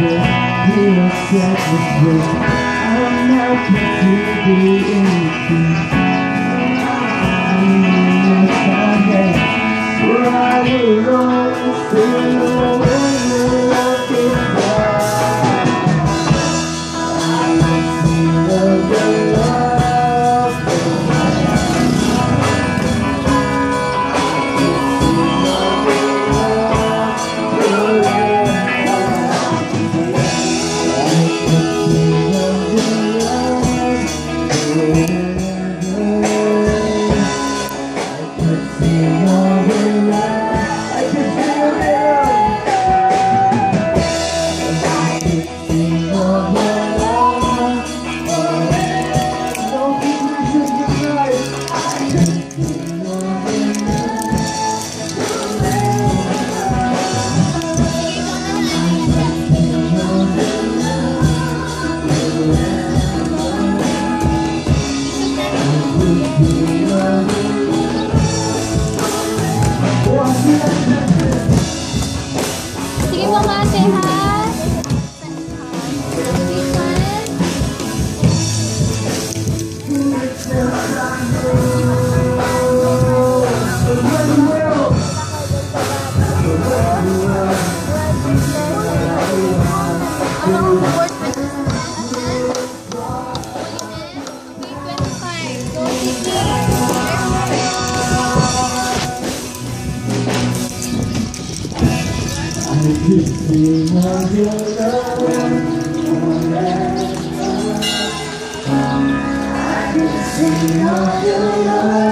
people He was set with I'm now confused in 希望啊，健。I can see all your love.